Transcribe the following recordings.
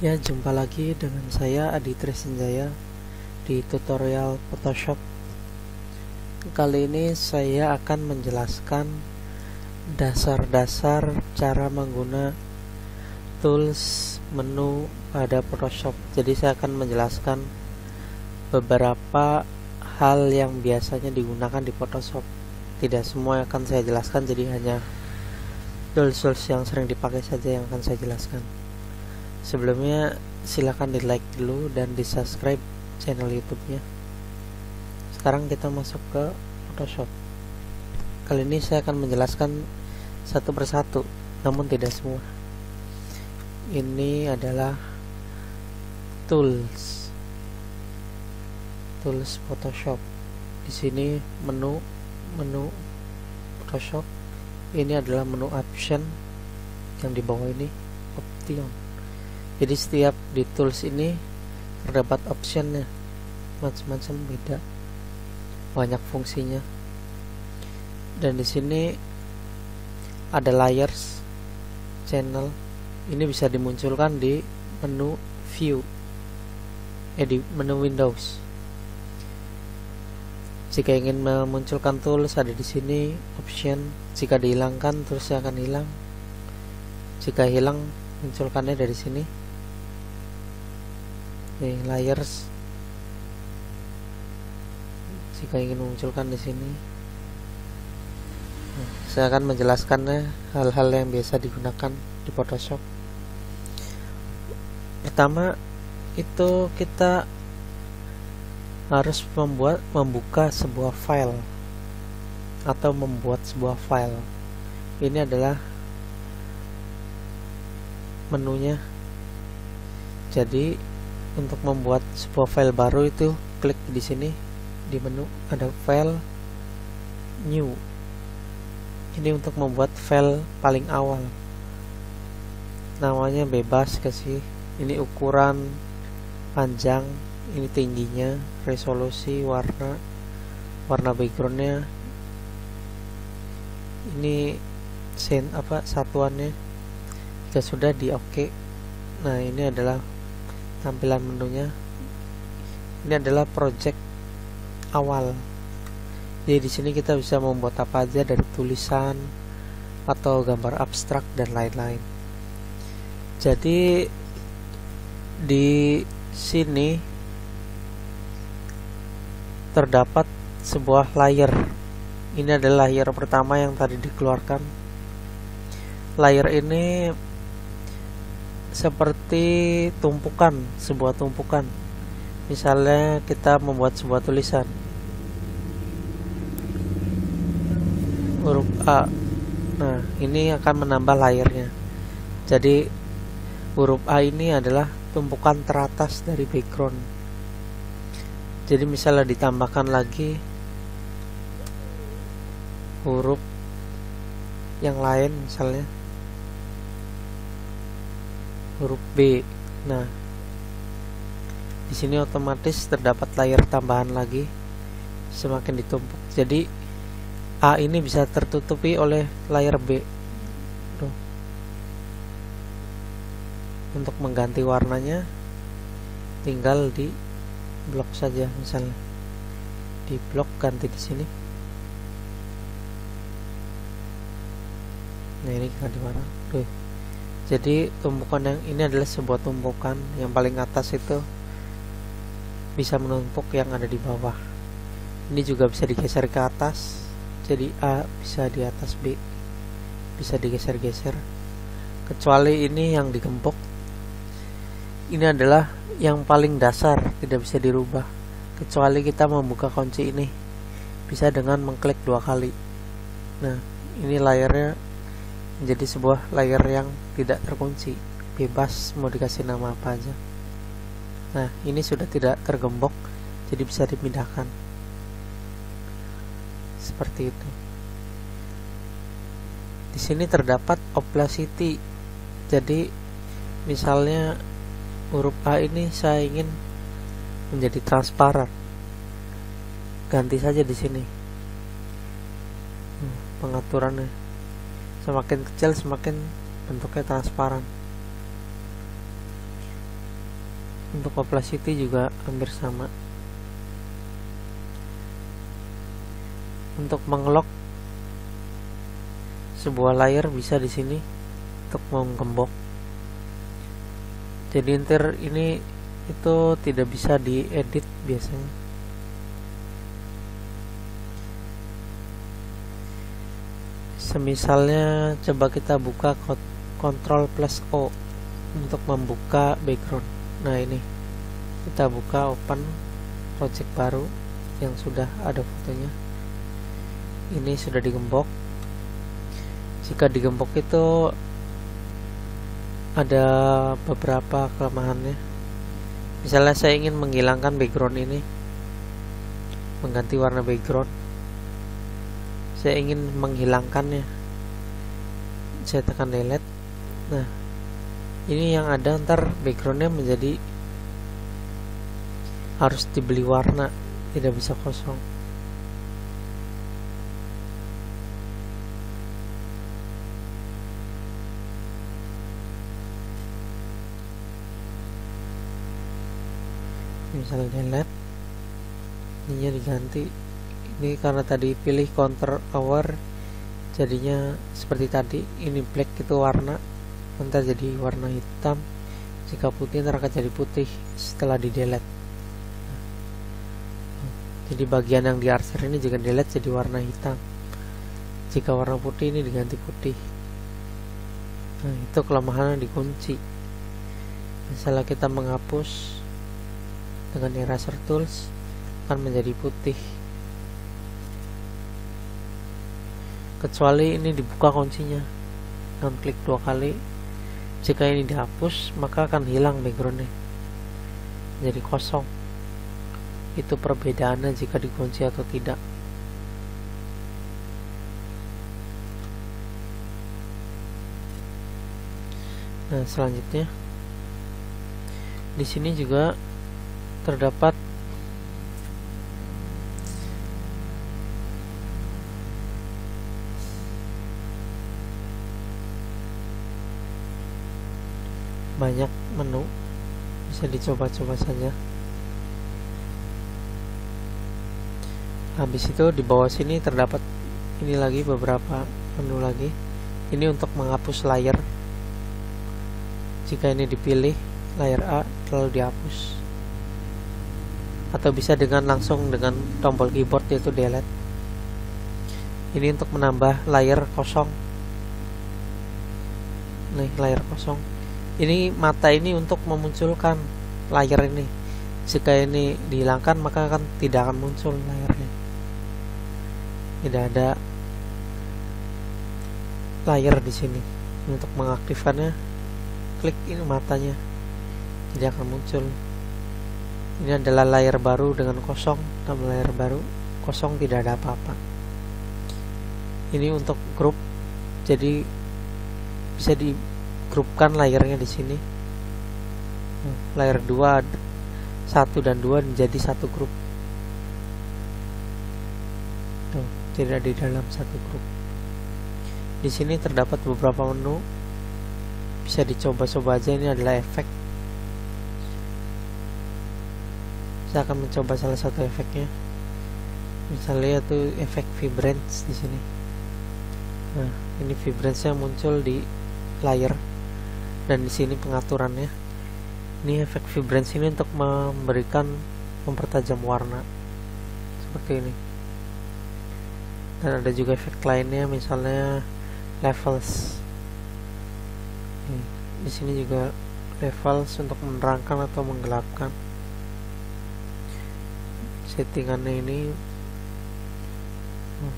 Ya, jumpa lagi dengan saya Adi Trisenjaya di tutorial Photoshop. Kali ini saya akan menjelaskan dasar-dasar cara menggunakan tools menu pada Photoshop. Jadi saya akan menjelaskan beberapa hal yang biasanya digunakan di Photoshop. Tidak semua akan saya jelaskan, jadi hanya tools-tools yang sering dipakai saja yang akan saya jelaskan sebelumnya silahkan di like dulu dan di subscribe channel youtube-nya. Sekarang kita masuk ke Photoshop. Kali ini saya akan menjelaskan satu persatu namun tidak semua. Ini adalah tools. Tools Photoshop. Di sini menu menu Photoshop. Ini adalah menu option yang di bawah ini option jadi setiap di tools ini terdapat optionnya. Macam-macam beda. Banyak fungsinya. Dan di sini ada layers channel. Ini bisa dimunculkan di menu view. Eh di menu Windows. Jika ingin memunculkan tools ada di sini option. Jika dihilangkan toolsnya akan hilang. Jika hilang munculkannya dari sini Oke, layers. Jika ingin memunculkan di sini. Nah, saya akan menjelaskannya hal-hal yang biasa digunakan di Photoshop. Pertama itu kita harus membuat membuka sebuah file atau membuat sebuah file. Ini adalah menunya. Jadi untuk membuat sebuah file baru itu klik di sini di menu ada file new. Ini untuk membuat file paling awal. Namanya bebas kasih ini ukuran panjang ini tingginya resolusi warna warna backgroundnya. Ini sen apa satuannya. Jika sudah di oke okay. nah ini adalah tampilan menunya. Ini adalah project awal. Jadi di sini kita bisa membuat apa aja dari tulisan atau gambar abstrak dan lain-lain. Jadi di sini terdapat sebuah layer ini adalah layer pertama yang tadi dikeluarkan. Layer ini seperti tumpukan sebuah tumpukan. Misalnya kita membuat sebuah tulisan. Huruf A. Nah ini akan menambah layernya jadi huruf A ini adalah tumpukan teratas dari background. Jadi misalnya ditambahkan lagi huruf yang lain misalnya huruf B. Nah, di sini otomatis terdapat layer tambahan lagi semakin ditumpuk. Jadi A ini bisa tertutupi oleh layer B. Tuh. Untuk mengganti warnanya tinggal di blok saja misalnya. Di blok ganti di sini. Nah, ini ganti warna. Tuh jadi tumpukan yang ini adalah sebuah tumpukan yang paling atas itu bisa menumpuk yang ada di bawah. Ini juga bisa digeser ke atas. Jadi A bisa di atas B bisa digeser-geser. Kecuali ini yang digempok ini adalah yang paling dasar tidak bisa dirubah. Kecuali kita membuka kunci ini. Bisa dengan mengklik dua kali. Nah ini layarnya menjadi sebuah layer yang tidak terkunci bebas mau dikasih nama apa aja. Nah ini sudah tidak tergembok jadi bisa dipindahkan. Seperti itu. Di sini terdapat opacity jadi misalnya huruf A ini saya ingin menjadi transparan. Ganti saja di sini. Hmm, pengaturannya semakin kecil semakin bentuknya transparan. Untuk opacity juga hampir sama. Untuk mengelok sebuah layar bisa di sini untuk menggembok. Jadi inter ini itu tidak bisa diedit biasanya semisalnya coba kita buka Ctrl plus O untuk membuka background. Nah ini. Kita buka open project baru yang sudah ada fotonya. Ini sudah digembok. Jika digembok itu ada beberapa kelemahannya. Misalnya saya ingin menghilangkan background ini mengganti warna background saya ingin menghilangkannya. Saya tekan delete. Nah ini yang ada ntar backgroundnya menjadi harus dibeli warna tidak bisa kosong. Misalnya delete ini diganti ini karena tadi pilih counter hour jadinya seperti tadi ini black itu warna nanti jadi warna hitam jika putih nanti akan jadi putih setelah di delete. Jadi bagian yang di arsir ini jika delete jadi warna hitam jika warna putih ini diganti putih. Nah itu kelemahan yang dikunci. Misalnya kita menghapus dengan eraser tools akan menjadi putih kecuali ini dibuka kuncinya. Dengan klik dua kali. Jika ini dihapus maka akan hilang backgroundnya. Jadi kosong. Itu perbedaannya jika dikunci atau tidak. Nah selanjutnya. Di sini juga terdapat banyak menu. Bisa dicoba-coba saja. Habis itu di bawah sini terdapat ini lagi beberapa menu lagi. Ini untuk menghapus layar. Jika ini dipilih layar A lalu dihapus. Atau bisa dengan langsung dengan tombol keyboard yaitu delete. Ini untuk menambah layar kosong. Nih layar kosong ini mata ini untuk memunculkan layar ini. Jika ini dihilangkan maka akan tidak akan muncul layarnya. Tidak ada layar di sini. Untuk mengaktifkannya klik ini matanya. Tidak akan muncul. Ini adalah layar baru dengan kosong. Nama layar baru kosong tidak ada apa-apa. Ini untuk grup. Jadi bisa di grupkan layernya di sini. Layer 2 1 dan 2 menjadi satu grup. Tuh, tidak di dalam satu grup. Di sini terdapat beberapa menu. Bisa dicoba-coba aja ini adalah efek. Saya akan mencoba salah satu efeknya. Misalnya itu efek vibrance di sini. Nah ini vibrance yang muncul di layar dan di sini pengaturannya. Ini efek vibrance ini untuk memberikan mempertajam warna. Seperti ini. Dan ada juga efek lainnya misalnya levels. Di sini juga levels untuk menerangkan atau menggelapkan. Settingannya ini hmm,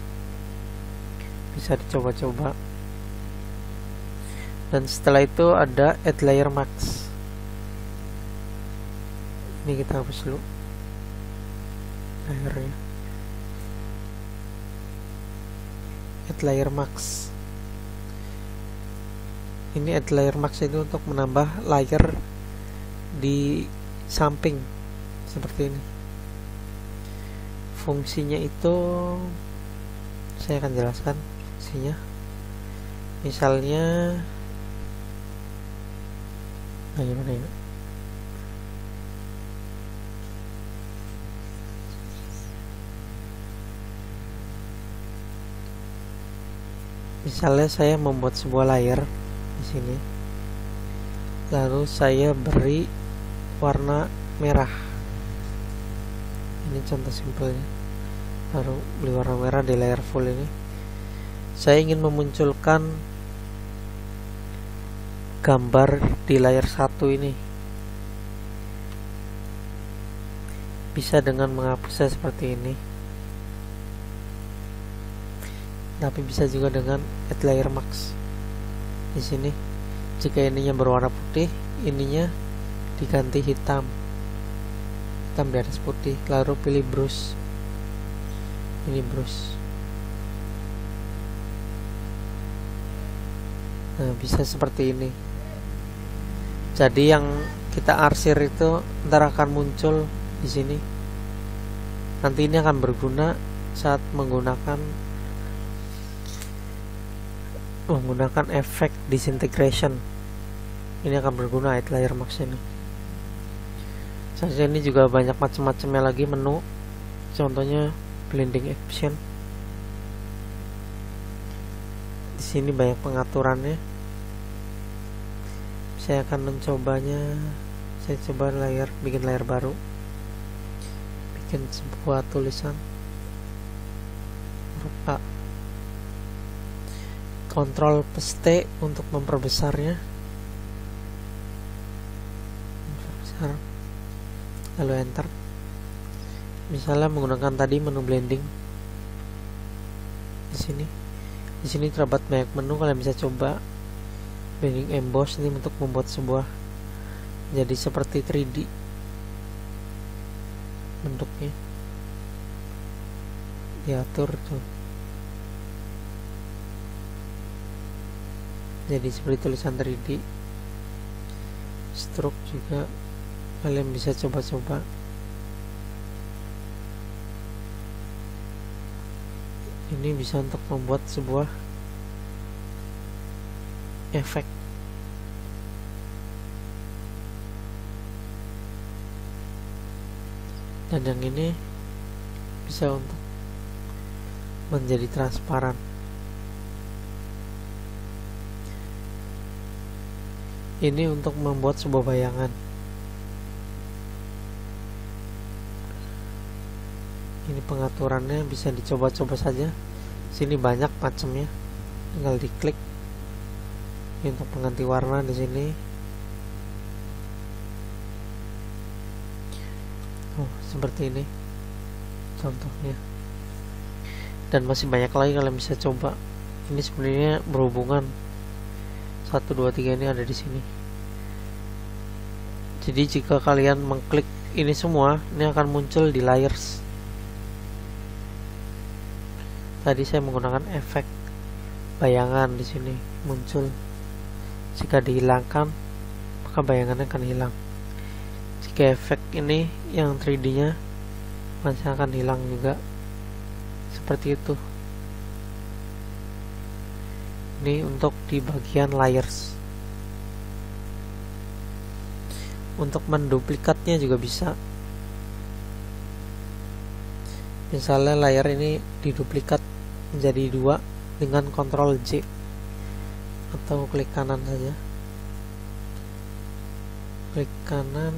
bisa dicoba-coba dan setelah itu ada add layer max. Ini kita hapus dulu. Layernya add layer max. Ini add layer max itu untuk menambah layer di samping. Seperti ini. Fungsinya itu saya akan jelaskan fungsinya. Misalnya Gitu. misalnya saya membuat sebuah layar di sini. Lalu saya beri warna merah. Ini contoh simpelnya. Lalu beli warna merah di layer full ini. Saya ingin memunculkan gambar di layar satu ini. Bisa dengan menghapusnya seperti ini. Tapi bisa juga dengan add layer max. Di sini jika ininya berwarna putih ininya diganti hitam. Hitam di atas putih lalu pilih brush. Ini brush. Nah bisa seperti ini jadi yang kita arsir itu ntar akan muncul di sini. Nanti ini akan berguna saat menggunakan menggunakan efek disintegration. Ini akan berguna add layer max ini. Saja ini juga banyak macam-macamnya lagi menu. Contohnya blending option. Di sini banyak pengaturannya saya akan mencobanya. Saya coba layar bikin layar baru. Bikin sebuah tulisan. Huruf kontrol peste untuk memperbesarnya. Lalu enter. Misalnya menggunakan tadi menu blending. Di sini. Di sini terdapat banyak menu kalian bisa coba blending emboss ini untuk membuat sebuah jadi seperti 3D bentuknya. Diatur tuh. Jadi seperti tulisan 3D stroke juga. Kalian bisa coba-coba. Ini bisa untuk membuat sebuah efek. Dan yang ini bisa untuk menjadi transparan. Ini untuk membuat sebuah bayangan. Ini pengaturannya bisa dicoba-coba saja. Sini banyak macamnya. Tinggal diklik ini untuk pengganti warna di sini. Oh seperti ini contohnya. Dan masih banyak lagi kalian bisa coba. Ini sebenarnya berhubungan. 1 2 3 ini ada di sini. Jadi jika kalian mengklik ini semua ini akan muncul di layers. Tadi saya menggunakan efek bayangan di sini muncul jika dihilangkan maka bayangannya akan hilang. Jika efek ini yang 3D nya masih akan hilang juga. Seperti itu. Ini untuk di bagian layers. Untuk menduplikatnya juga bisa. Misalnya layar ini diduplikat menjadi dua dengan Ctrl J atau klik kanan saja. Klik kanan.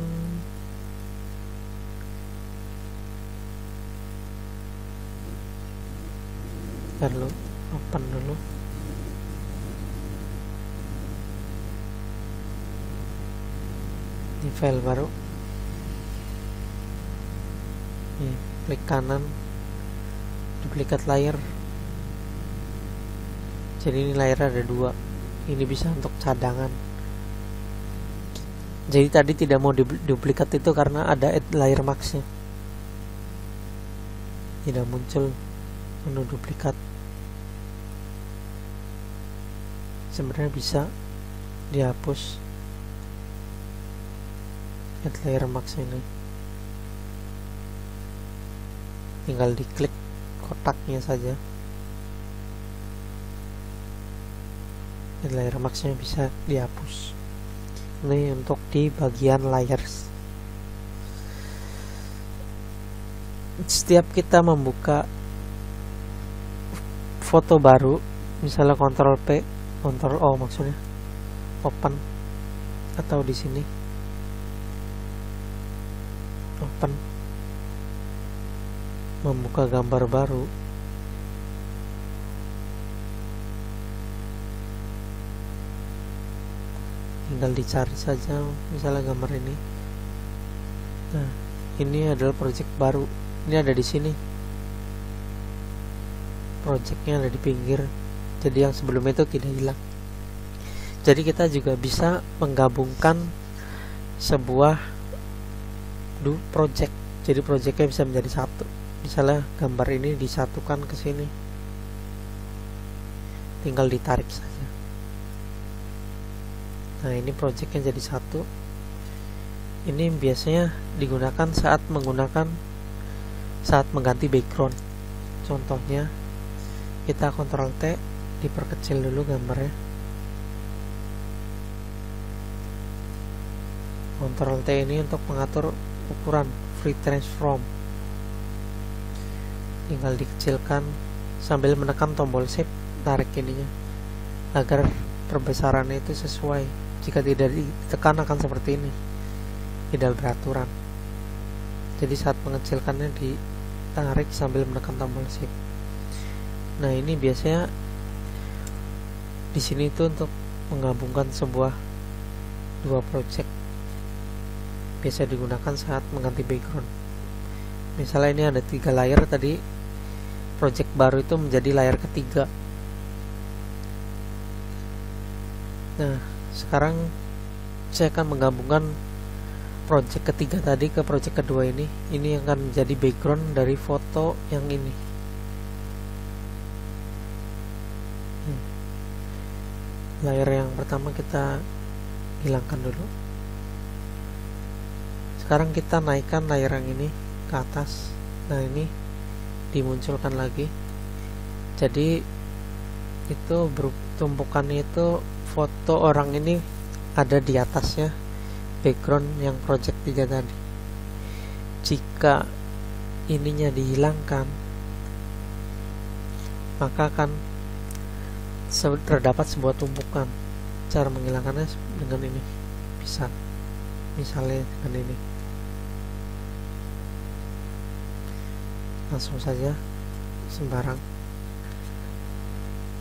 Lalu open dulu. Di file baru. Ini, klik kanan. Duplikat layar. Jadi ini layar ada dua ini bisa untuk cadangan. Jadi tadi tidak mau duplikat itu karena ada add layer maxnya. Tidak muncul menu duplikat. Sebenarnya bisa dihapus add layer max ini. Tinggal diklik kotaknya saja layer maxnya bisa dihapus. Ini untuk di bagian layers setiap kita membuka foto baru misalnya kontrol P kontrol O maksudnya open atau di sini open membuka gambar baru tinggal dicari saja misalnya gambar ini. Nah ini adalah project baru. Ini ada di sini. Projectnya ada di pinggir. Jadi yang sebelumnya itu tidak hilang. Jadi kita juga bisa menggabungkan sebuah do project. Jadi projectnya bisa menjadi satu. Misalnya gambar ini disatukan ke sini. Tinggal ditarik saja nah ini projectnya jadi satu. Ini biasanya digunakan saat menggunakan saat mengganti background. Contohnya kita kontrol T diperkecil dulu gambarnya. Ctrl T ini untuk mengatur ukuran free transform. Tinggal dikecilkan sambil menekan tombol shift tarik ininya agar perbesarannya itu sesuai jika tidak ditekan akan seperti ini tidak beraturan jadi saat mengecilkannya ditarik sambil menekan tombol shift nah ini biasanya di sini itu untuk menggabungkan sebuah dua project biasa digunakan saat mengganti background. Misalnya ini ada tiga layar tadi project baru itu menjadi layar ketiga. Nah sekarang saya akan menggabungkan project ketiga tadi ke project kedua ini. Ini akan menjadi background dari foto yang ini. Layer yang pertama kita hilangkan dulu. Sekarang kita naikkan layer yang ini ke atas. Nah ini dimunculkan lagi. Jadi itu tumpukannya itu foto orang ini ada di atasnya background yang project 3 tadi. Jika ininya dihilangkan maka akan terdapat sebuah tumpukan cara menghilangkannya dengan ini. Bisa misalnya dengan ini. Langsung saja sembarang.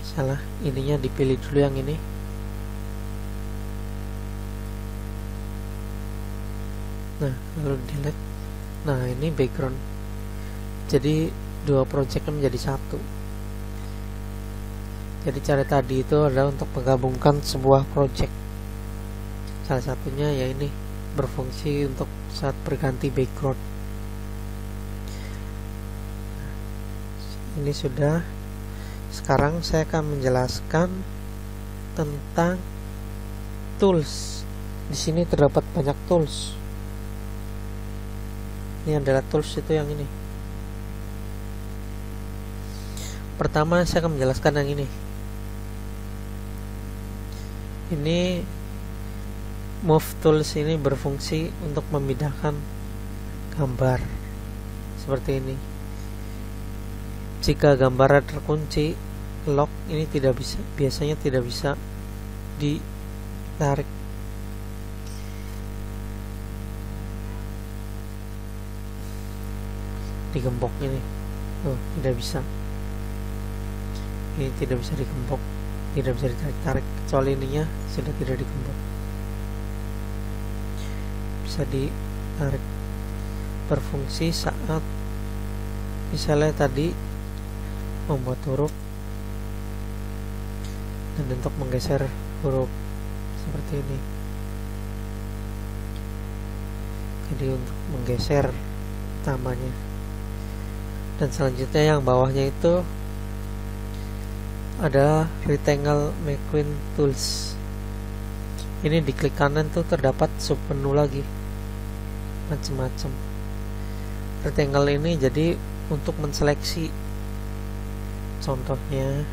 Misalnya ininya dipilih dulu yang ini nah lalu delete nah ini background. Jadi dua project menjadi satu. Jadi cara tadi itu adalah untuk menggabungkan sebuah project. Salah satunya ya ini berfungsi untuk saat berganti background. Ini sudah. Sekarang saya akan menjelaskan tentang tools. Di sini terdapat banyak tools ini adalah tools itu yang ini. Pertama saya akan menjelaskan yang ini. Ini move tools ini berfungsi untuk memindahkan gambar seperti ini. Jika gambarnya terkunci lock ini tidak bisa biasanya tidak bisa ditarik digembok ini. Oh tidak bisa. Ini tidak bisa digembok tidak bisa ditarik-tarik kecuali ininya sudah tidak dikembang bisa ditarik berfungsi saat misalnya tadi membuat huruf dan untuk menggeser huruf seperti ini. Jadi untuk menggeser utamanya dan selanjutnya yang bawahnya itu ada rectangle McQueen tools. Ini di klik kanan tuh terdapat sub menu lagi. Macam-macam rectangle ini jadi untuk menseleksi. Contohnya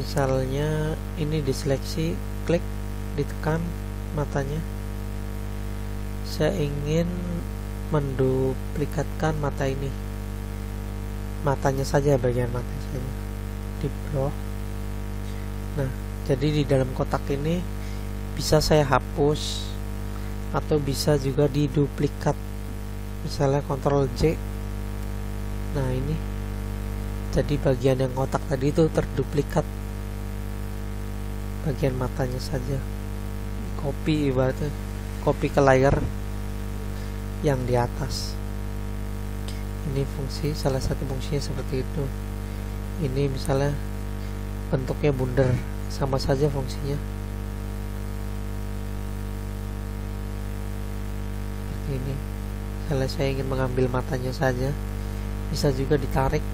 misalnya ini diseleksi klik ditekan matanya. Saya ingin menduplikatkan mata ini matanya saja bagian mata saja. Di blok. Nah jadi di dalam kotak ini bisa saya hapus atau bisa juga diduplikat. Misalnya Ctrl J. Nah ini jadi bagian yang kotak tadi itu terduplikat. Bagian matanya saja. Copy ibaratnya copy ke layar yang di atas ini fungsi salah satu fungsinya seperti itu. Ini misalnya bentuknya bundar sama saja fungsinya. Seperti ini. Kalau saya ingin mengambil matanya saja bisa juga ditarik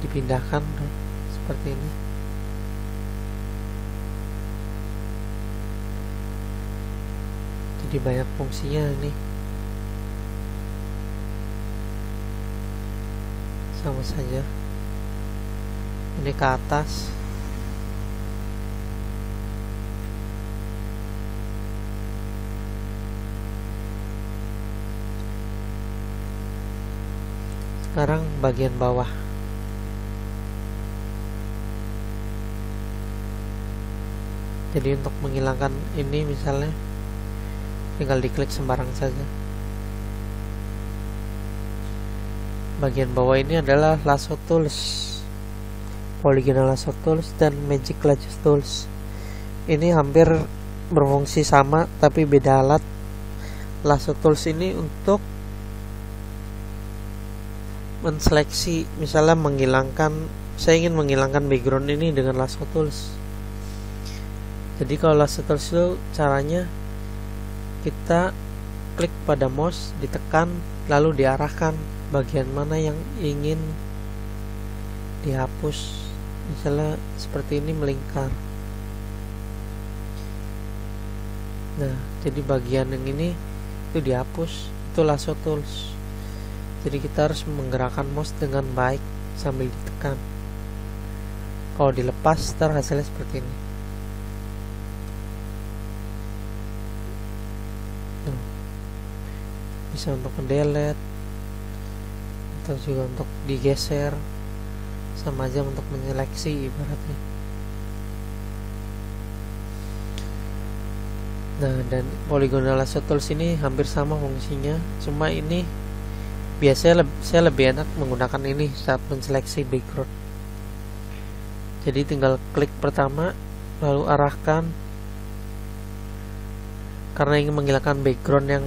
dipindahkan seperti ini. Jadi banyak fungsinya nih sama saja. Ini ke atas. Sekarang bagian bawah. Jadi untuk menghilangkan ini misalnya tinggal diklik sembarang saja bagian bawah ini adalah lasso tools. Polygonal lasso tools dan magic lasso tools. Ini hampir berfungsi sama tapi beda alat. Lasso tools ini untuk menseleksi misalnya menghilangkan saya ingin menghilangkan background ini dengan lasso tools. Jadi kalau lasso tools itu caranya kita klik pada mouse ditekan lalu diarahkan bagian mana yang ingin dihapus? Misalnya seperti ini melingkar. Nah jadi bagian yang ini itu dihapus. Itu lasso tools. Jadi kita harus menggerakkan mouse dengan baik sambil ditekan. Kalau dilepas ntar hasilnya seperti ini. Bisa untuk mendelete atau juga untuk digeser sama aja untuk menyeleksi ibaratnya. Nah dan polygonal lasso tools ini hampir sama fungsinya. Cuma ini biasanya le saya lebih enak menggunakan ini saat menseleksi background. Jadi tinggal klik pertama lalu arahkan. Karena ingin menghilangkan background yang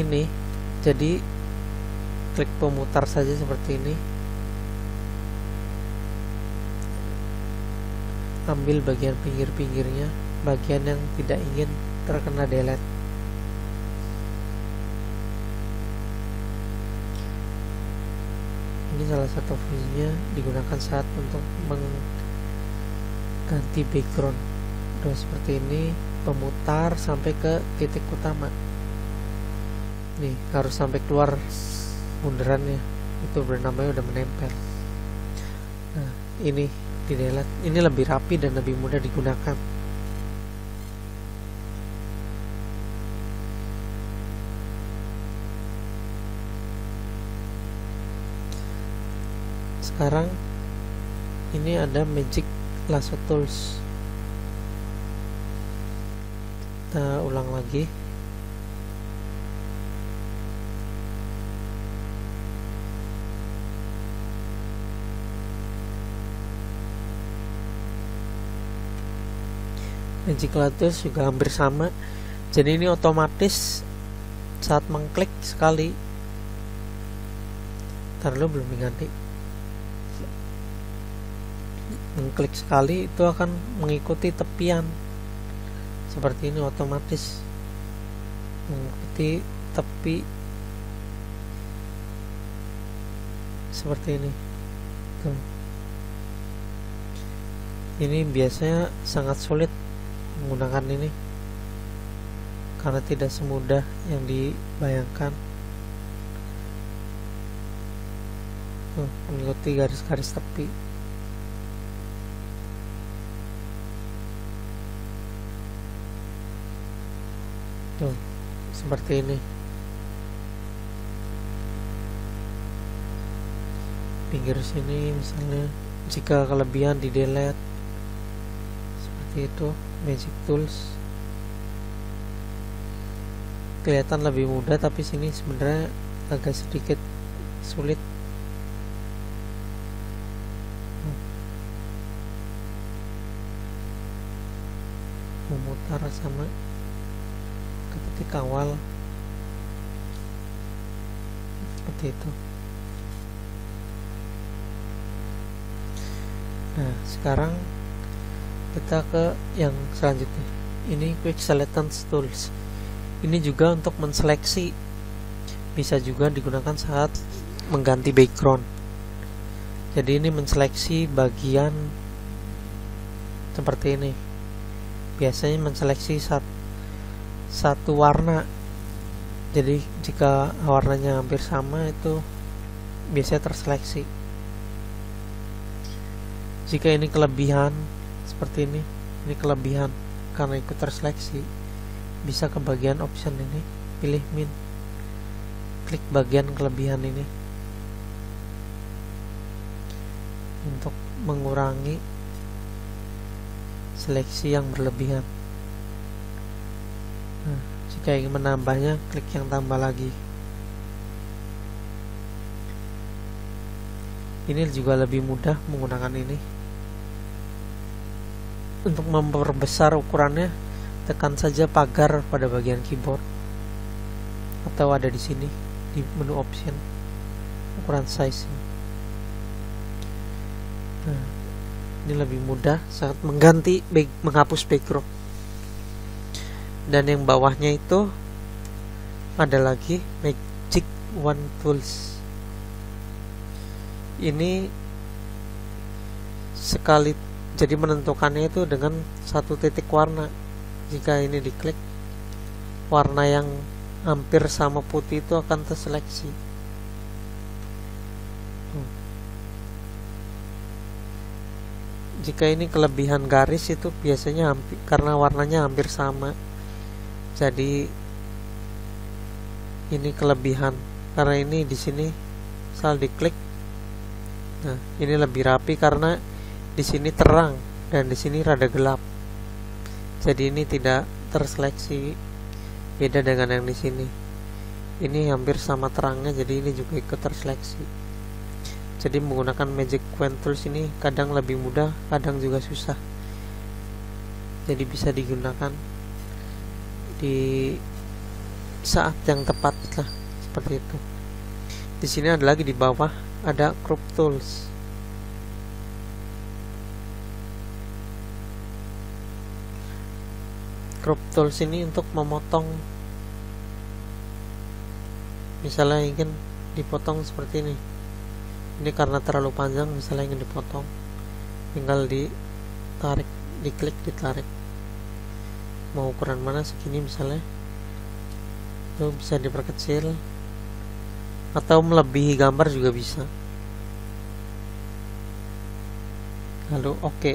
ini jadi klik pemutar saja seperti ini. Ambil bagian pinggir-pinggirnya bagian yang tidak ingin terkena delete. Ini salah satu fungsinya digunakan saat untuk mengganti background. Udah seperti ini pemutar sampai ke titik utama. Nih harus sampai keluar bundarannya itu bernamanya udah menempel. Nah ini di ini lebih rapi dan lebih mudah digunakan. Sekarang ini ada magic lasso tools. Kita ulang lagi Lattice juga hampir sama. Jadi ini otomatis saat mengklik sekali. Ntar lu belum diganti. Mengklik sekali itu akan mengikuti tepian. Seperti ini otomatis. Mengikuti tepi. Seperti ini. Tuh. ini biasanya sangat sulit menggunakan ini. Karena tidak semudah yang dibayangkan. Tuh, mengikuti garis-garis tepi. Tuh, seperti ini. Pinggir sini misalnya jika kelebihan di delete. Seperti itu magic tools. Kelihatan lebih mudah tapi sini sebenarnya agak sedikit sulit. Memutar sama ketik awal. Seperti itu. Nah sekarang kita ke yang selanjutnya. Ini quick selection tools. Ini juga untuk menseleksi. Bisa juga digunakan saat mengganti background. Jadi ini menseleksi bagian seperti ini. Biasanya menseleksi sat, satu warna. Jadi jika warnanya hampir sama itu biasanya terseleksi. Jika ini kelebihan seperti ini ini kelebihan. Karena ikut terseleksi bisa ke bagian option ini pilih min. Klik bagian kelebihan ini. Untuk mengurangi seleksi yang berlebihan. Nah, jika ingin menambahnya klik yang tambah lagi. Ini juga lebih mudah menggunakan ini untuk memperbesar ukurannya, tekan saja pagar pada bagian keyboard atau ada di sini di menu option ukuran size. Nah, ini lebih mudah saat mengganti menghapus background. Dan yang bawahnya itu ada lagi Magic One Tools. Ini sekali jadi menentukannya itu dengan satu titik warna. Jika ini diklik warna yang hampir sama putih itu akan terseleksi. Hmm. jika ini kelebihan garis itu biasanya hampir, karena warnanya hampir sama. Jadi ini kelebihan. Karena ini di sini asal diklik nah ini lebih rapi karena di sini terang dan di sini rada gelap. Jadi ini tidak terseleksi beda dengan yang di sini. Ini hampir sama terangnya jadi ini juga ikut terseleksi. Jadi menggunakan Magic Quant Tools ini kadang lebih mudah, kadang juga susah. Jadi bisa digunakan di saat yang tepat lah seperti itu. Di sini ada lagi di bawah ada Crop Tools. Crop tools ini untuk memotong. Misalnya ingin dipotong seperti ini. Ini karena terlalu panjang misalnya ingin dipotong. Tinggal ditarik diklik ditarik. Mau ukuran mana segini misalnya. Itu bisa diperkecil. Atau melebihi gambar juga bisa. Lalu oke okay.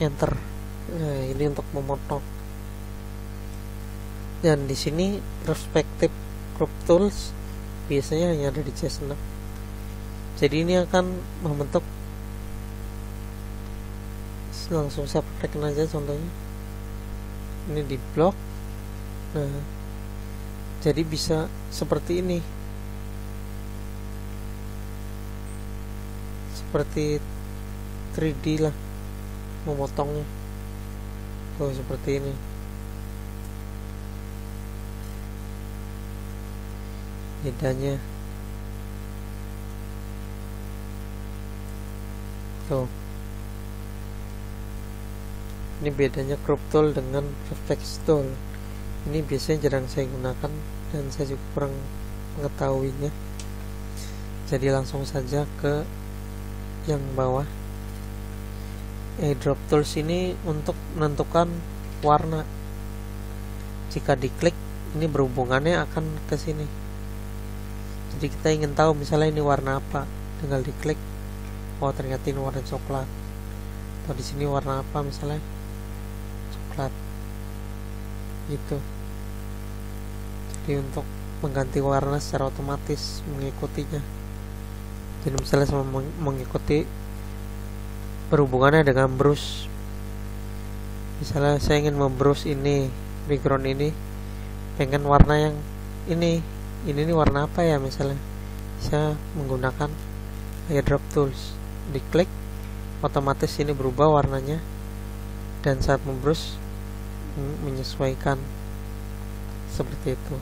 enter nah ini untuk memotong dan di sini perspektif crop tools biasanya hanya ada di C6 jadi ini akan membentuk langsung saya praktekin aja contohnya. Ini di blok. Nah jadi bisa seperti ini. Seperti 3D lah memotongnya oh seperti ini. Bedanya. Tuh. Ini bedanya crop tool dengan perfect tool. Ini biasanya jarang saya gunakan dan saya juga kurang mengetahuinya. Jadi langsung saja ke yang bawah airdrop tools ini untuk menentukan warna. Jika diklik ini berhubungannya akan ke sini. Jadi kita ingin tahu misalnya ini warna apa. Tinggal diklik oh ternyata ini warna coklat. Atau di sini warna apa misalnya? Coklat. Gitu. Jadi untuk mengganti warna secara otomatis mengikutinya. Jadi misalnya sama mengikuti berhubungannya dengan brush misalnya saya ingin membrush ini background ini pengen warna yang ini. Ini nih warna apa ya misalnya? Saya menggunakan airdrop tools. Diklik otomatis ini berubah warnanya. Dan saat membrush menyesuaikan. Seperti itu.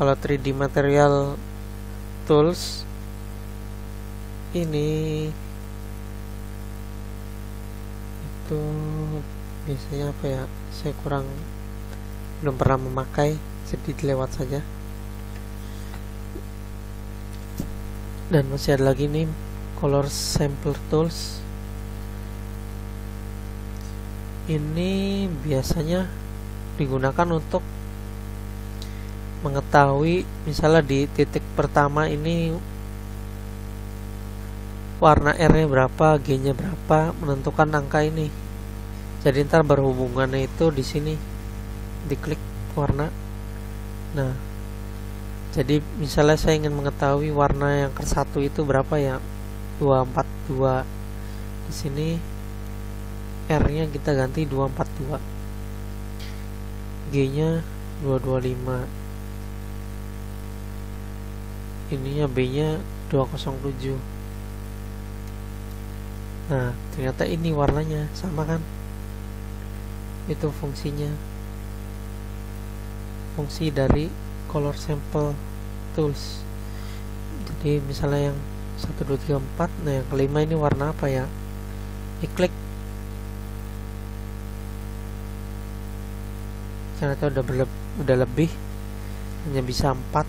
Kalau 3D material tools ini itu biasanya apa ya saya kurang belum pernah memakai sedikit lewat saja. Dan masih ada lagi nih color sampler tools. Ini biasanya digunakan untuk mengetahui misalnya di titik pertama ini warna R nya berapa G nya berapa menentukan angka ini. Jadi ntar berhubungannya itu di sini diklik warna. Nah jadi misalnya saya ingin mengetahui warna yang ke satu itu berapa ya? 242 di sini R nya kita ganti 242 G nya 225 ininya B nya 207 nah ternyata ini warnanya sama kan? Itu fungsinya. Fungsi dari color sample tools. Jadi misalnya yang 1, 2, 3, 4 nah yang kelima ini warna apa ya? Diklik. Ternyata udah berleb udah lebih hanya bisa 4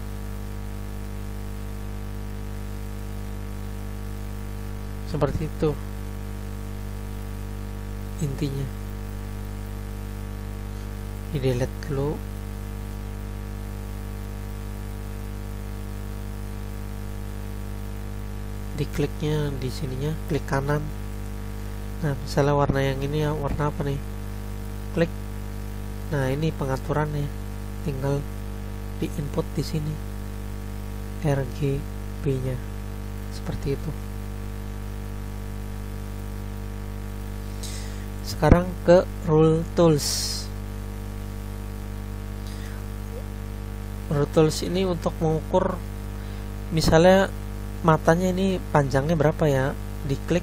seperti itu intinya. Di delete dulu. Di kliknya di sininya klik kanan. Nah misalnya warna yang ini ya warna apa nih? Klik. Nah ini pengaturannya. Tinggal di input di sini. RGB nya seperti itu sekarang ke rule tools. Rule tools ini untuk mengukur misalnya matanya ini panjangnya berapa ya? Diklik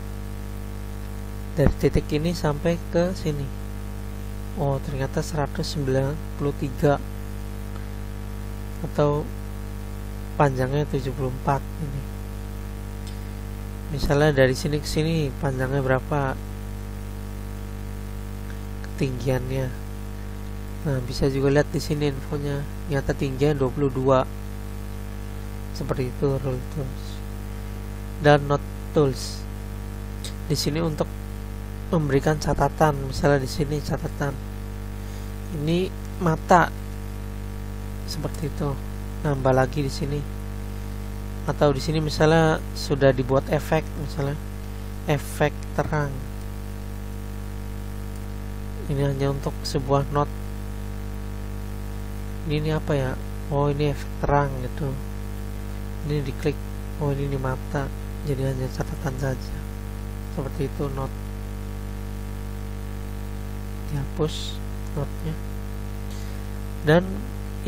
dari titik ini sampai ke sini. Oh ternyata 193 atau panjangnya 74 ini. Misalnya dari sini ke sini panjangnya berapa ketinggiannya. Nah bisa juga lihat di sini infonya. Nyata tinggian 22 seperti itu rule tools. Dan not tools. Di sini untuk memberikan catatan. Misalnya di sini catatan. Ini mata. Seperti itu. Nambah lagi di sini. Atau di sini misalnya sudah dibuat efek misalnya. Efek terang ini hanya untuk sebuah not. Ini, apa ya? Oh ini efek terang gitu. Ini diklik. Oh ini, ini mata. Jadi hanya catatan saja. Seperti itu not. Dihapus notnya. Dan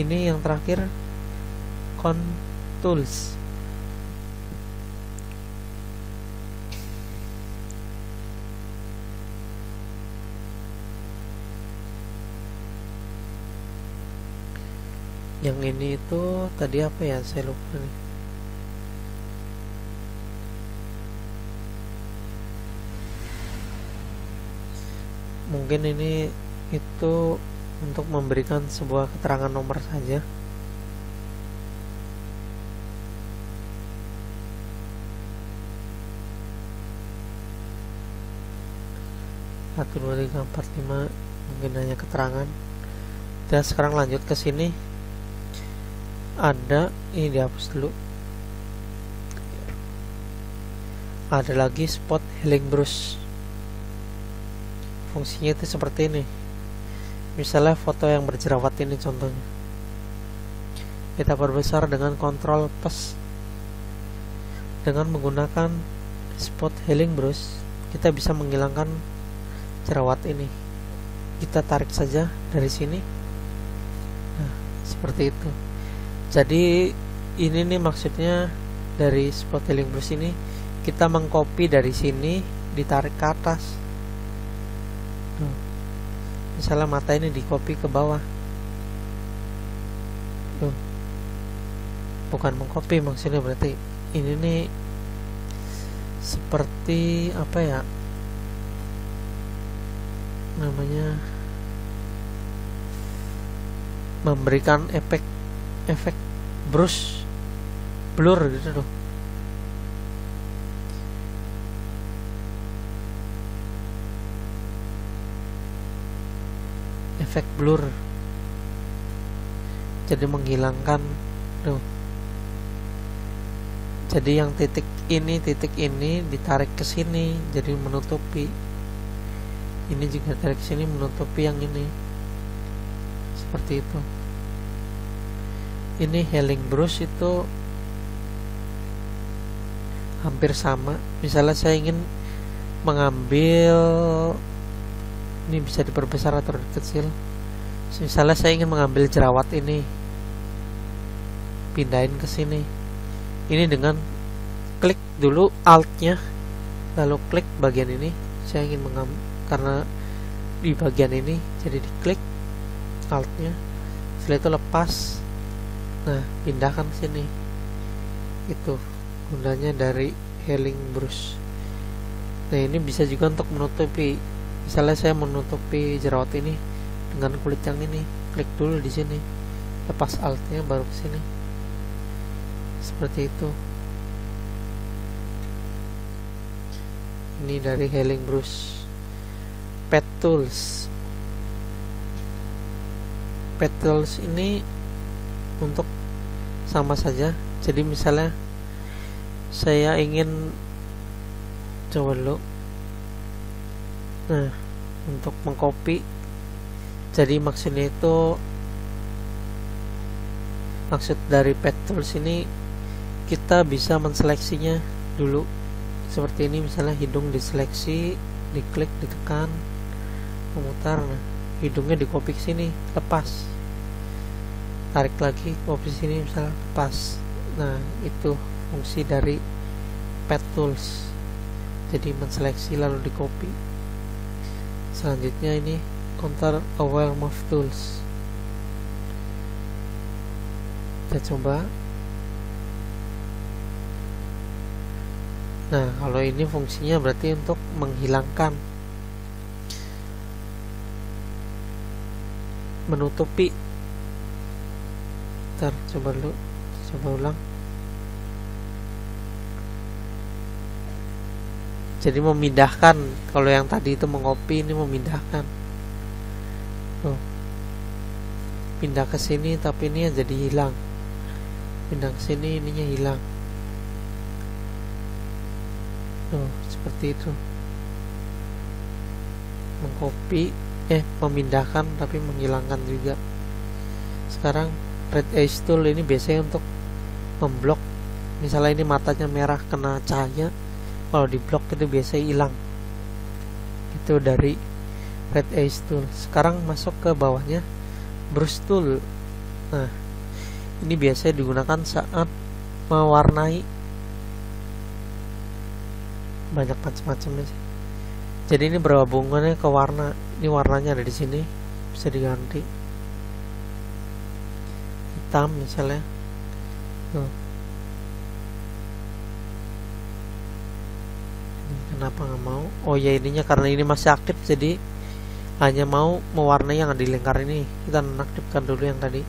ini yang terakhir. Contools yang ini itu tadi apa ya? Saya lupa nih. Mungkin ini itu untuk memberikan sebuah keterangan nomor saja. Satu dua tiga empat lima mungkin hanya keterangan. Dan sekarang lanjut ke sini ada ini dihapus dulu. Ada lagi spot healing brush. Fungsinya itu seperti ini. Misalnya foto yang berjerawat ini contohnya. Kita perbesar dengan kontrol plus dengan menggunakan spot healing brush kita bisa menghilangkan jerawat ini. Kita tarik saja dari sini. Nah seperti itu jadi ini nih maksudnya dari spot healing brush ini kita mengcopy dari sini ditarik ke atas Tuh. misalnya mata ini di copy ke bawah Tuh. bukan mengcopy maksudnya berarti ini nih seperti apa ya namanya memberikan efek efek brush blur gitu loh efek blur. Jadi menghilangkan tuh. Jadi yang titik ini titik ini ditarik ke sini jadi menutupi. Ini juga tarik sini menutupi yang ini. Seperti itu ini healing brush itu hampir sama. Misalnya saya ingin mengambil ini bisa diperbesar atau kecil misalnya saya ingin mengambil jerawat ini pindahin ke sini. Ini dengan klik dulu altnya. Lalu klik bagian ini. Saya ingin mengambil karena di bagian ini jadi diklik altnya. Setelah itu lepas nah pindahkan sini. Itu gunanya dari healing brush nah ini bisa juga untuk menutupi misalnya saya menutupi jerawat ini dengan kulit yang ini klik dulu di sini lepas altnya baru ke sini. Seperti itu. Ini dari healing brush pet tools. Pet tools ini untuk sama saja. Jadi misalnya saya ingin coba dulu. Nah untuk mengcopy jadi maksudnya itu maksud dari pet tools ini kita bisa menseleksinya dulu. Seperti ini misalnya hidung diseleksi diklik ditekan memutar. Nah hidungnya di copy sini lepas tarik lagi copy sini misalnya lepas nah itu fungsi dari pet tools. Jadi menseleksi lalu di copy. Selanjutnya ini counter aware move tools. Kita coba. Nah kalau ini fungsinya berarti untuk menghilangkan menutupi ntar coba dulu coba ulang. Jadi memindahkan kalau yang tadi itu mengopi ini memindahkan. Tuh. Pindah ke sini tapi ini jadi hilang. Pindah ke sini ininya hilang. Tuh seperti itu. Mengcopy eh memindahkan tapi menghilangkan juga. Sekarang red edge tool ini biasanya untuk memblok. Misalnya ini matanya merah kena cahaya kalau di blok itu biasanya hilang. Itu dari red edge tool. Sekarang masuk ke bawahnya brush tool. Nah ini biasanya digunakan saat mewarnai banyak macam-macamnya sih. Jadi ini berhubungannya ke warna. Ini warnanya ada di sini bisa diganti hitam misalnya. Tuh. kenapa nggak mau? Oh ya ininya karena ini masih aktif jadi hanya mau mewarnai yang ada di lingkar ini. Kita nonaktifkan dulu yang tadi.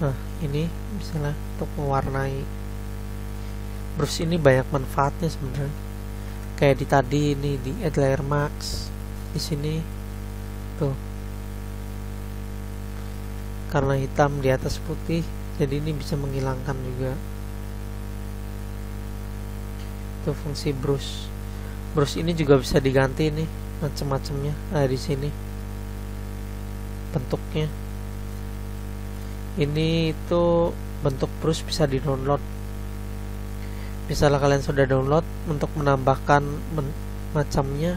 Nah ini misalnya untuk mewarnai. Brush ini banyak manfaatnya sebenarnya. Kayak di tadi ini di add layer max di sini. Tuh karena hitam di atas putih jadi ini bisa menghilangkan juga. Itu fungsi brush. Brush ini juga bisa diganti nih macam-macamnya ada di sini. Bentuknya. Ini itu bentuk brush bisa di download misalnya kalian sudah download untuk menambahkan men macamnya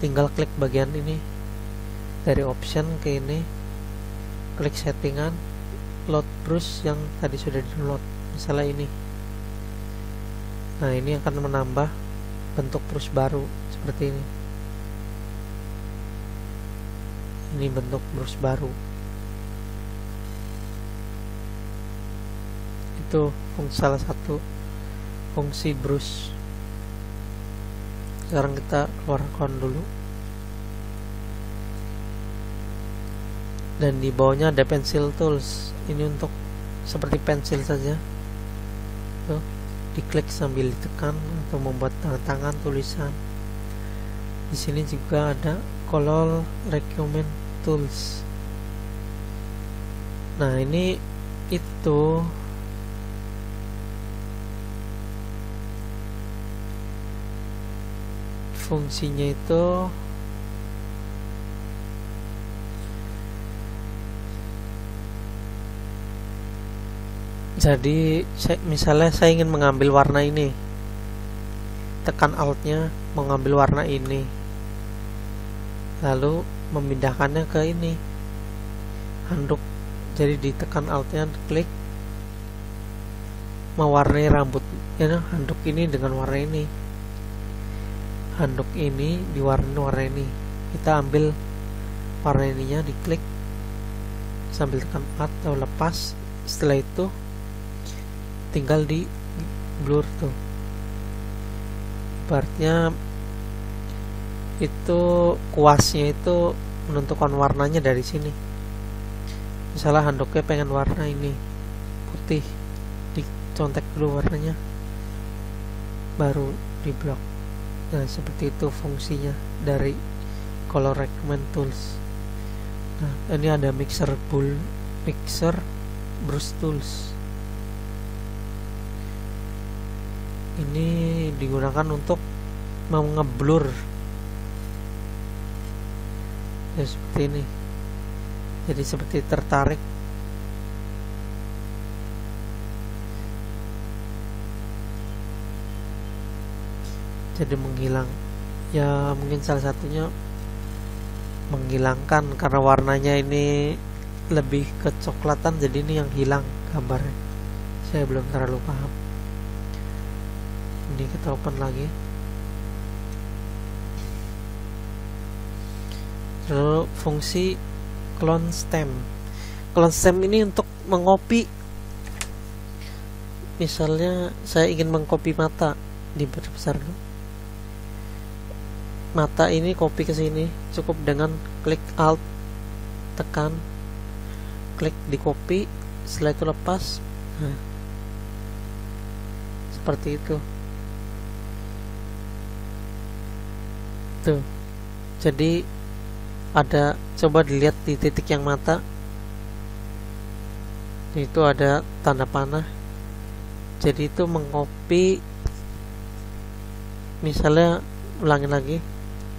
tinggal klik bagian ini. Dari option ke ini klik settingan load brush yang tadi sudah di download misalnya ini. Nah ini akan menambah bentuk brush baru seperti ini. Ini bentuk brush baru. Itu fungsi salah satu fungsi brush sekarang kita keluar account dulu dan di bawahnya ada pencil tools. Ini untuk seperti pensil saja. Tuh diklik sambil ditekan atau membuat tanda tangan tulisan. Di sini juga ada color recommend tools. Nah ini itu fungsinya itu jadi saya, misalnya saya ingin mengambil warna ini. Tekan altnya mengambil warna ini. Lalu memindahkannya ke ini. Handuk. Jadi ditekan altnya klik. Mewarnai rambut ya handuk ini dengan warna ini. Handuk ini diwarnai warna ini. Kita ambil warna ininya diklik. Sambil tekan alt atau lepas. Setelah itu tinggal di blur tuh. Ibaratnya itu kuasnya itu menentukan warnanya dari sini. Misalnya handuknya pengen warna ini putih dicontek dulu warnanya baru di blok. Nah seperti itu fungsinya dari color recommend tools. Nah ini ada mixer bull mixer brush tools ini digunakan untuk mengeblur ya seperti ini. Jadi seperti tertarik. Jadi menghilang. Ya mungkin salah satunya menghilangkan karena warnanya ini lebih kecoklatan jadi ini yang hilang gambarnya. Saya belum terlalu paham ini kita open lagi. Lalu fungsi clone stem. Clone stem ini untuk mengopi. Misalnya saya ingin mengcopy mata. Diperbesar dulu mata ini copy ke sini. Cukup dengan klik alt tekan. Klik di copy setelah itu lepas. Nah, seperti itu tuh jadi ada coba dilihat di titik yang mata. Itu ada tanda panah. Jadi itu mengcopy misalnya ulangi lagi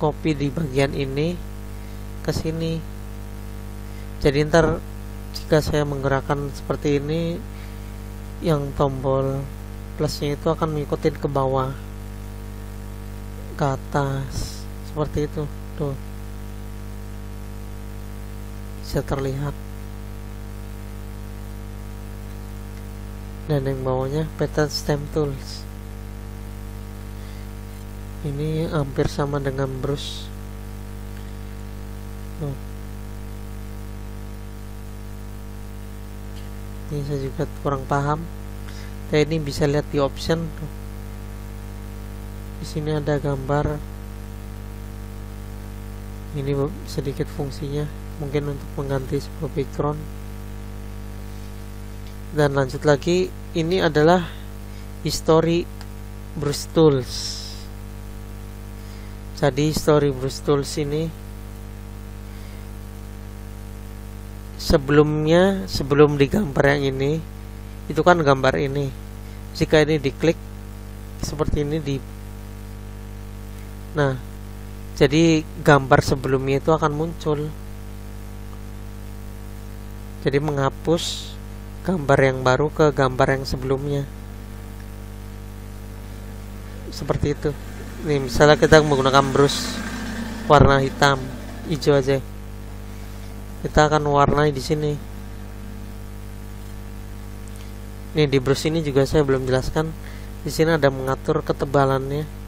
copy di bagian ini ke sini. Jadi ntar jika saya menggerakkan seperti ini yang tombol plusnya itu akan mengikuti ke bawah ke atas seperti itu. Tuh. Bisa terlihat. Dan yang bawahnya pattern stem tools. Ini hampir sama dengan brush. Tuh. ini saya juga kurang paham. Tapi ini bisa lihat di option tuh. di sini ada gambar ini sedikit fungsinya mungkin untuk mengganti sebuah background. Dan lanjut lagi ini adalah history brush tools. Jadi history brush tools ini sebelumnya sebelum digambar yang ini itu kan gambar ini. Jika ini diklik seperti ini di nah jadi gambar sebelumnya itu akan muncul. Jadi menghapus gambar yang baru ke gambar yang sebelumnya. Seperti itu. Nih misalnya kita menggunakan brush warna hitam hijau aja. Kita akan warnai di sini. Nih di brush ini juga saya belum jelaskan. Di sini ada mengatur ketebalannya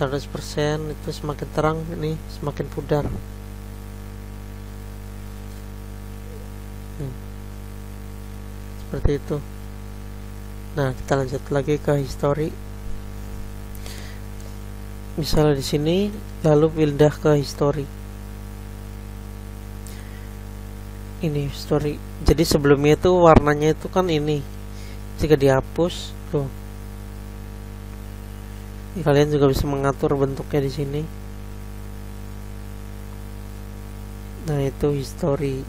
100% itu semakin terang ini semakin pudar. Hmm. seperti itu. Nah kita lanjut lagi ke history misalnya di sini lalu pindah ke history ini history jadi sebelumnya itu warnanya itu kan ini. Jika dihapus tuh kalian juga bisa mengatur bentuknya di sini. Nah itu history.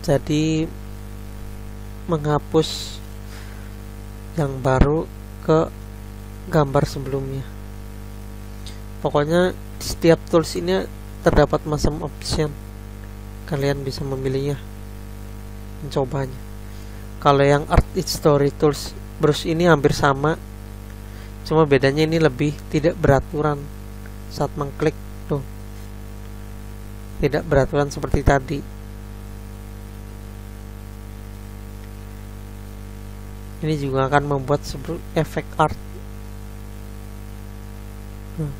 Jadi menghapus yang baru ke gambar sebelumnya. Pokoknya setiap tools ini terdapat macam option. Kalian bisa memilihnya mencobanya. Kalau yang art history tools brush ini hampir sama cuma bedanya ini lebih tidak beraturan. Saat mengklik tuh. Tidak beraturan seperti tadi. Ini juga akan membuat efek art. Nah,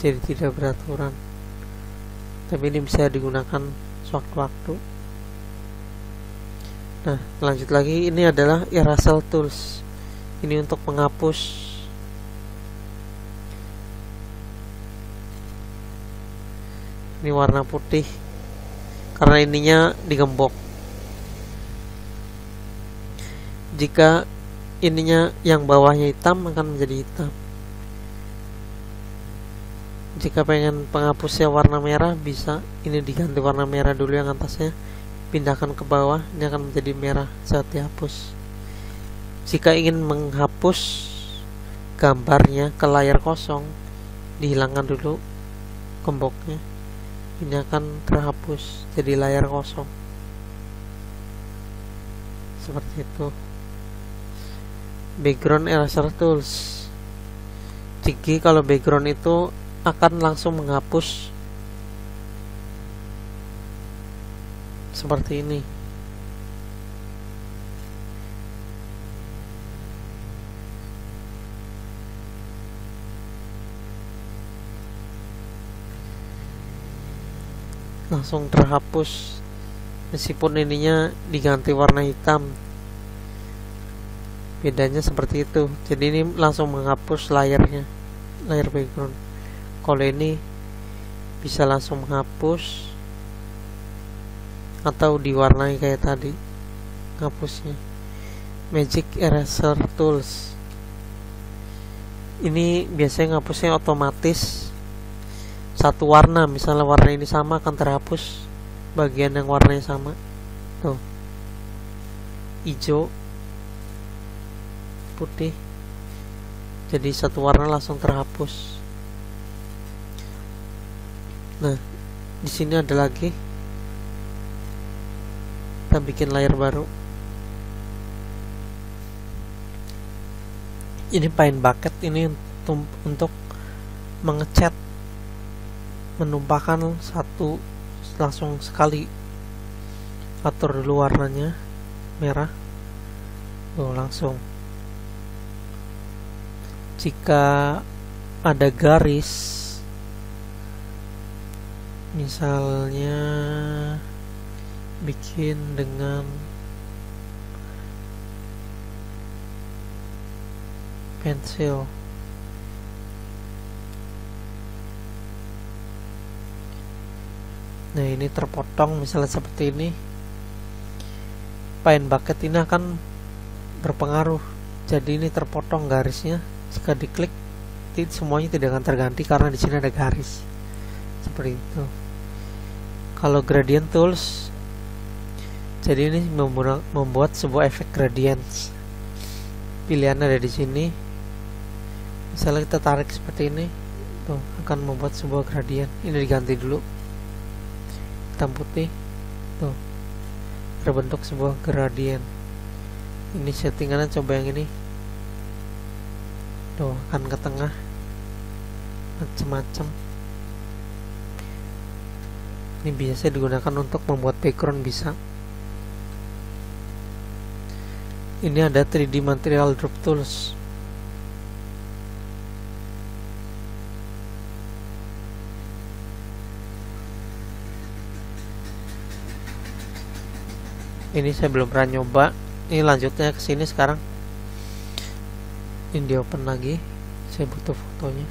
jadi tidak beraturan. Tapi ini bisa digunakan sewaktu-waktu. Nah lanjut lagi. Ini adalah eraser tools ini untuk menghapus. Ini warna putih karena ininya digembok. Jika ininya yang bawahnya hitam akan menjadi hitam. Jika pengen penghapusnya warna merah bisa. Ini diganti warna merah dulu yang atasnya pindahkan ke bawah ini akan menjadi merah saat dihapus jika ingin menghapus gambarnya ke layar kosong dihilangkan dulu gemboknya. Ini akan terhapus jadi layar kosong. Seperti itu. Background eraser tools. Jadi kalau background itu akan langsung menghapus. Seperti ini langsung terhapus meskipun ininya diganti warna hitam. Bedanya seperti itu. Jadi ini langsung menghapus layarnya layar background. Kalau ini bisa langsung menghapus atau diwarnai kayak tadi hapusnya magic eraser tools. Ini biasanya ngapusnya otomatis satu warna misalnya warna ini sama akan terhapus bagian yang warnanya sama. Tuh. Hijau. Putih. Jadi satu warna langsung terhapus. Nah di sini ada lagi. Kita bikin layar baru. Ini paint bucket ini untuk mengecat menumpahkan satu langsung sekali atur dulu warnanya merah. Tuh langsung. Jika ada garis misalnya bikin dengan pensil nah ini terpotong misalnya seperti ini. Paint bucket ini akan berpengaruh. Jadi ini terpotong garisnya. Jika diklik semuanya tidak akan terganti karena di sini ada garis. Seperti itu. Kalau gradient tools jadi ini membuat sebuah efek gradient pilihan ada di sini. Misalnya kita tarik seperti ini tuh akan membuat sebuah gradient. Ini diganti dulu hitam putih. Tuh. Terbentuk sebuah gradient ini settingannya coba yang ini. Tuh akan ke tengah. Macam-macam ini biasa digunakan untuk membuat background bisa. Ini ada 3D material drop tools ini saya belum pernah nyoba. Ini lanjutnya ke sini sekarang. Ini di open lagi. Saya butuh fotonya.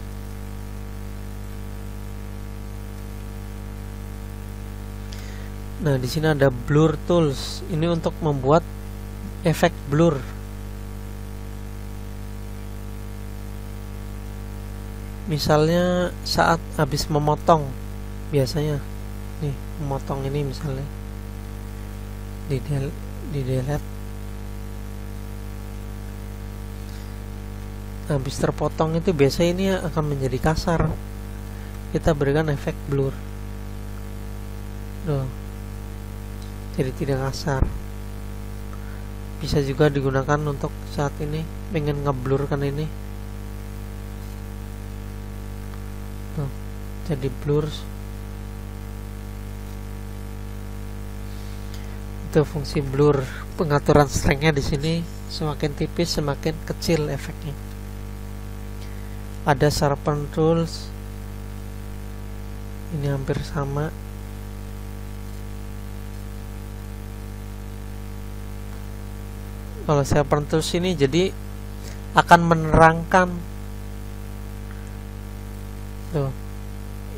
Nah di sini ada blur tools. Ini untuk membuat efek blur. Misalnya saat habis memotong biasanya. Nih memotong ini misalnya di di delete. Habis terpotong itu biasa ini akan menjadi kasar. Kita berikan efek blur. Tuh. jadi tidak kasar. Bisa juga digunakan untuk saat ini pengen ngeblurkan ini. Tuh. jadi blur itu fungsi blur. Pengaturan strengthnya di sini semakin tipis semakin kecil efeknya. Ada sharpen tools. Ini hampir sama. Kalau sharpen tools ini jadi akan menerangkan. Tuh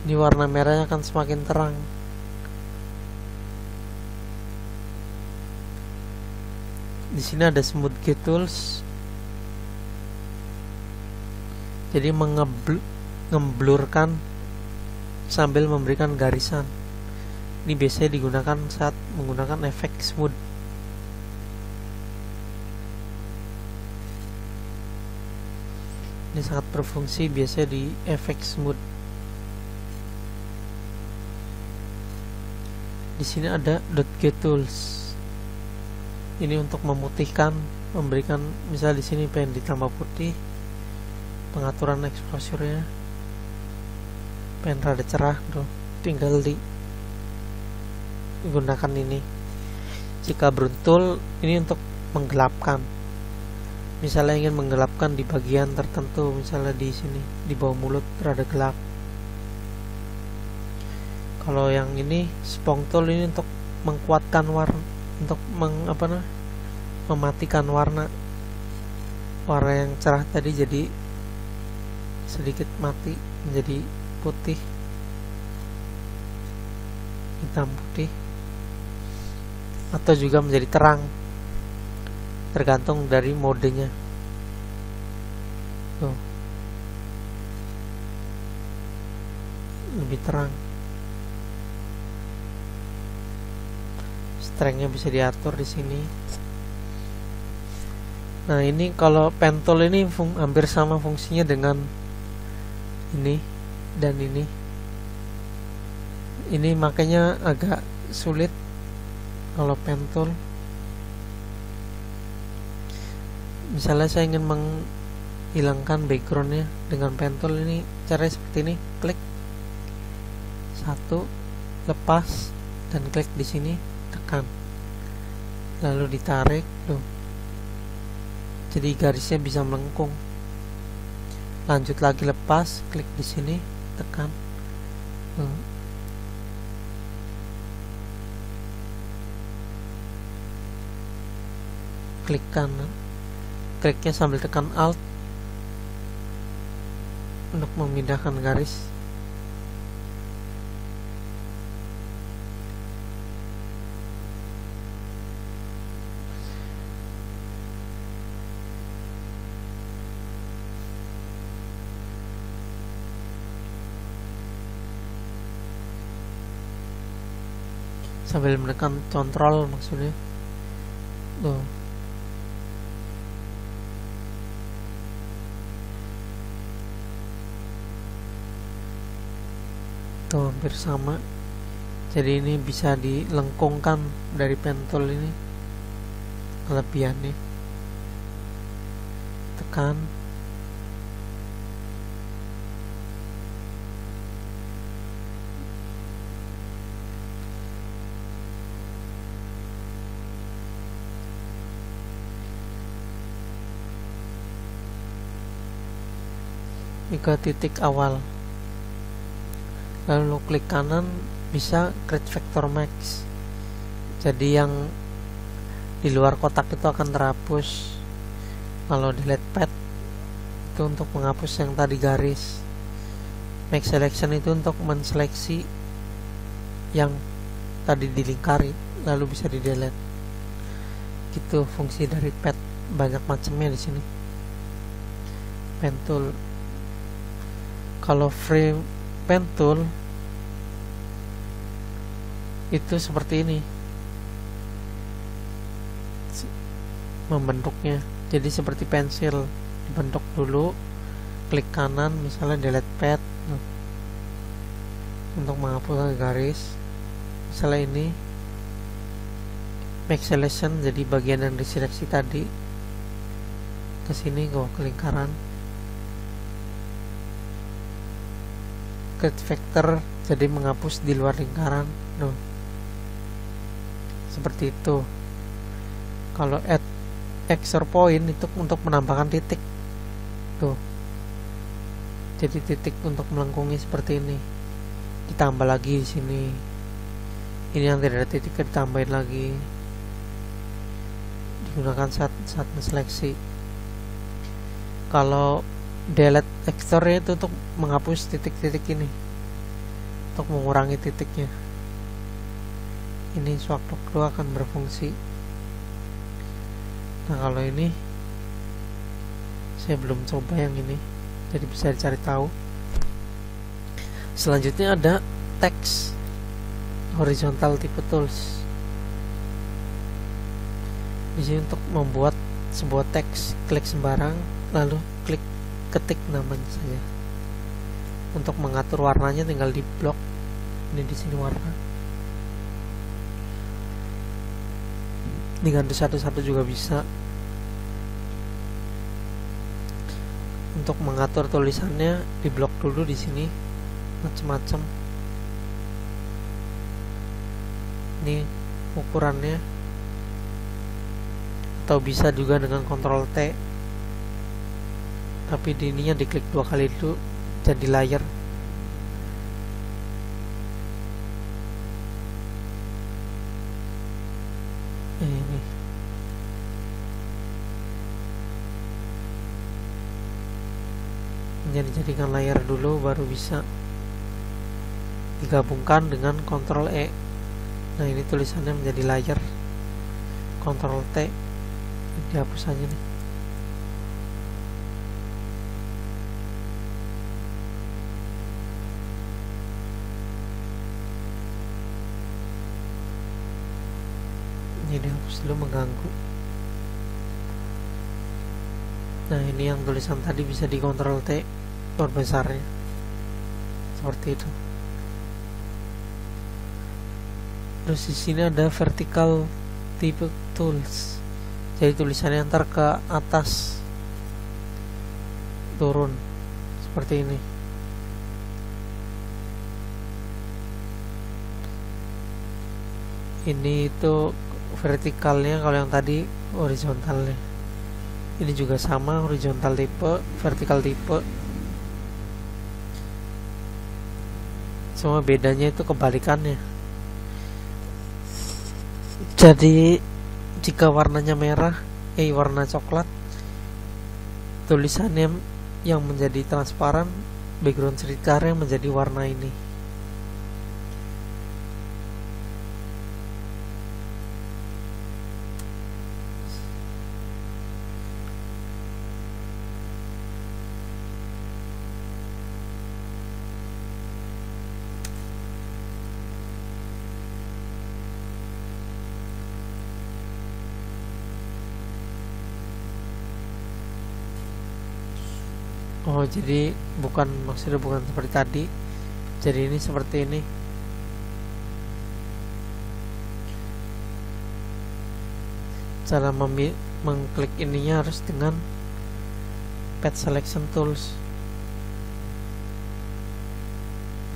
ini warna merahnya akan semakin terang di sini ada smooth key tools. Jadi mengeblurkan sambil memberikan garisan. Ini biasanya digunakan saat menggunakan efek smooth. Ini sangat berfungsi biasanya di efek smooth. Di sini ada dot get tools ini untuk memutihkan memberikan misal di sini pengen ditambah putih pengaturan exposure-nya pengen rada cerah tuh tinggal di gunakan ini. Jika beruntul ini untuk menggelapkan. Misalnya ingin menggelapkan di bagian tertentu misalnya di sini di bawah mulut rada gelap. Kalau yang ini spong tool ini untuk mengkuatkan warna untuk meng, apa nah, mematikan warna. Warna yang cerah tadi jadi sedikit mati menjadi putih hitam putih atau juga menjadi terang. Tergantung dari modenya. Tuh. Lebih terang strengthnya bisa diatur di sini. Nah ini kalau pentol ini hampir sama fungsinya dengan ini dan ini. Ini makanya agak sulit kalau pentol. Misalnya saya ingin menghilangkan backgroundnya dengan pentol ini caranya seperti ini klik. Satu lepas dan klik di sini tekan lalu ditarik tuh jadi garisnya bisa melengkung. Lanjut lagi lepas klik di sini tekan. Tuh. klik kanan. Kliknya sambil tekan alt untuk memindahkan garis sambil menekan kontrol maksudnya. Tuh. Tuh hampir sama. Jadi ini bisa dilengkungkan dari pentol ini. Kelebihannya. Tekan ke titik awal. Lalu klik kanan bisa create vector max. Jadi yang di luar kotak itu akan terhapus. Kalau delete pad itu untuk menghapus yang tadi garis. Make selection itu untuk menseleksi yang tadi dilingkari lalu bisa di delete. Gitu fungsi dari pad banyak macamnya di sini. Pen tool kalau frame pen tool itu seperti ini. Membentuknya. Jadi seperti pensil dibentuk dulu klik kanan misalnya delete pad. Untuk menghapus garis. Misalnya ini make selection jadi bagian yang diseleksi tadi. Ke sini ke lingkaran create vector jadi menghapus di luar lingkaran. No. seperti itu. Kalau add extra point itu untuk menambahkan titik. Tuh. Jadi titik untuk melengkungi seperti ini. Ditambah lagi di sini. Ini yang tidak ada titik ditambahin lagi. Digunakan saat saat seleksi. Kalau delete teksturnya itu untuk menghapus titik-titik ini. Untuk mengurangi titiknya. Ini 2 akan berfungsi. Nah kalau ini saya belum coba yang ini. Jadi bisa dicari tahu. Selanjutnya ada teks horizontal type tools. Di sini untuk membuat sebuah teks klik sembarang lalu ketik namanya saja untuk mengatur warnanya tinggal di blok. Ini di sini warna. Diganti satu-satu juga bisa. Untuk mengatur tulisannya di blok dulu di sini. Macam-macam ini ukurannya. Atau bisa juga dengan kontrol T tapi di ininya diklik dua kali itu jadi layar. Ini. Jadi jadikan layar dulu baru bisa digabungkan dengan kontrol E. Nah ini tulisannya menjadi layar. Kontrol T. Dihapus aja nih dulu mengganggu. Nah ini yang tulisan tadi bisa dikontrol T besarnya. Seperti itu. Terus di sini ada vertical type tools. Jadi tulisannya antar ke atas turun. Seperti ini. Ini itu vertikalnya kalau yang tadi horizontalnya. Ini juga sama horizontal tipe vertikal tipe. Semua bedanya itu kebalikannya. Jadi jika warnanya merah eh warna coklat tulisannya yang menjadi transparan background yang menjadi warna ini jadi bukan maksudnya bukan seperti tadi. Jadi ini seperti ini. Cara mengklik ininya harus dengan pet selection tools.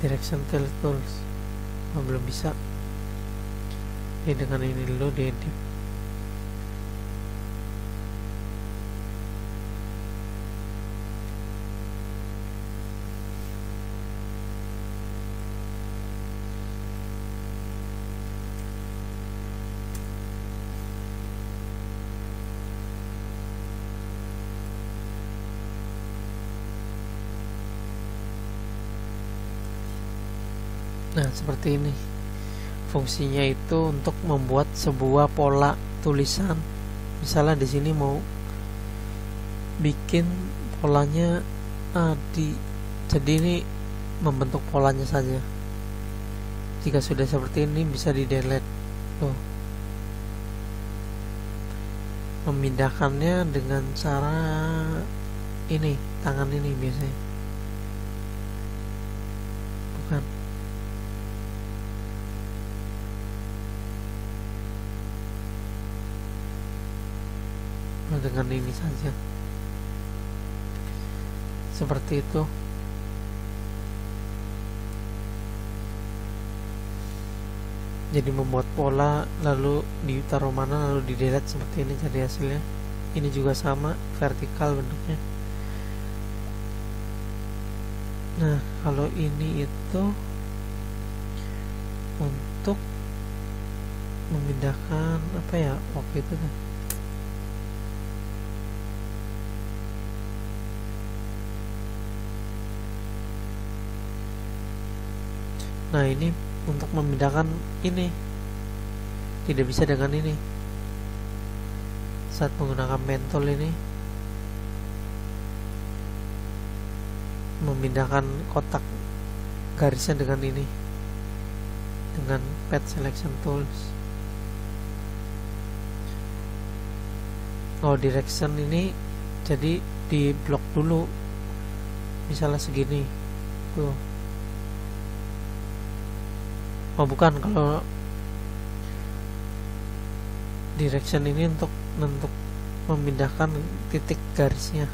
Direction tools. Oh, belum bisa. Ini dengan ini dulu diedit. nah seperti ini. Fungsinya itu untuk membuat sebuah pola tulisan. Misalnya di sini mau bikin polanya ah, di jadi ini membentuk polanya saja. Jika sudah seperti ini bisa di delete. Tuh. Memindahkannya dengan cara ini tangan ini biasanya dengan ini saja. Seperti itu. Jadi membuat pola lalu ditaruh mana lalu di delete seperti ini jadi hasilnya. Ini juga sama vertikal bentuknya. Nah kalau ini itu untuk memindahkan apa ya waktu itu kan nah ini untuk memindahkan ini. Tidak bisa dengan ini. Saat menggunakan mentol ini. Memindahkan kotak garisnya dengan ini. Dengan pad selection tools. Oh direction ini jadi di blok dulu. Misalnya segini. Tuh oh bukan. Kalau direction ini untuk untuk memindahkan titik garisnya.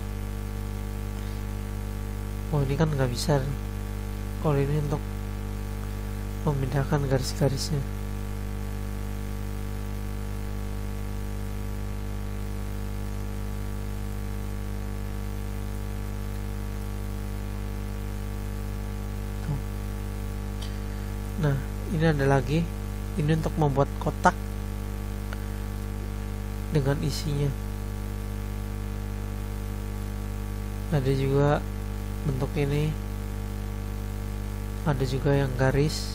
Oh ini kan nggak bisa. Kalau ini untuk memindahkan garis-garisnya nah ini ada lagi. Ini untuk membuat kotak dengan isinya. Ada juga bentuk ini. Ada juga yang garis.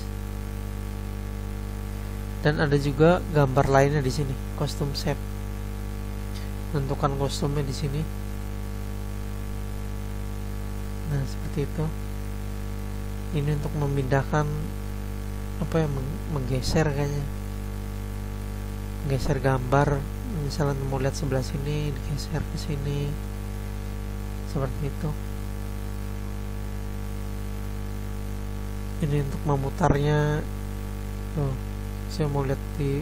Dan ada juga gambar lainnya di sini. Kostum shape. Menentukan kostumnya di sini. Nah seperti itu. Ini untuk memindahkan apa ya menggeser kayaknya. Menggeser gambar. Misalnya mau lihat sebelah sini digeser ke sini. Seperti itu. Ini untuk memutarnya. Tuh saya mau lihat di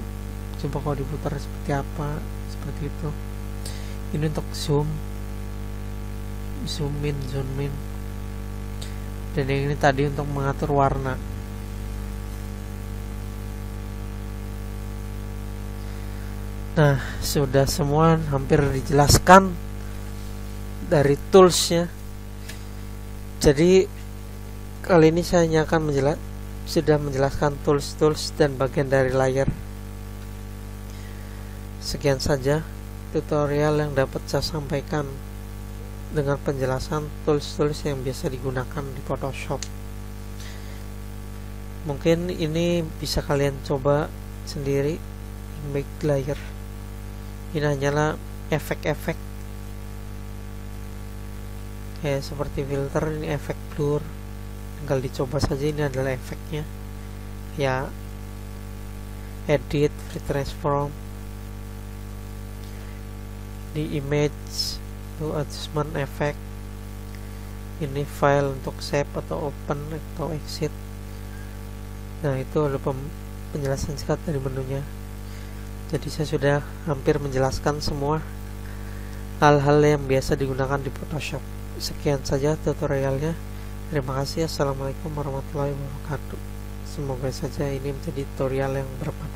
coba kalau diputar seperti apa seperti itu. Ini untuk zoom. Zoom in zoom in. Dan yang ini tadi untuk mengatur warna Nah, sudah semua hampir dijelaskan dari toolsnya. Jadi kali ini saya hanya akan menjelas sudah menjelaskan tools-tools dan bagian dari layar. Sekian saja tutorial yang dapat saya sampaikan dengan penjelasan tools-tools yang biasa digunakan di Photoshop. Mungkin ini bisa kalian coba sendiri make layer ini hanyalah efek-efek. Kayak seperti filter ini efek blur. Tinggal dicoba saja ini adalah efeknya. Ya edit free transform. Di image itu adjustment effect. Ini file untuk save atau open atau exit. Nah itu ada penjelasan singkat dari menunya jadi saya sudah hampir menjelaskan semua hal-hal yang biasa digunakan di Photoshop. Sekian saja tutorialnya. Terima kasih. Assalamualaikum warahmatullahi wabarakatuh. Semoga saja ini menjadi tutorial yang bermanfaat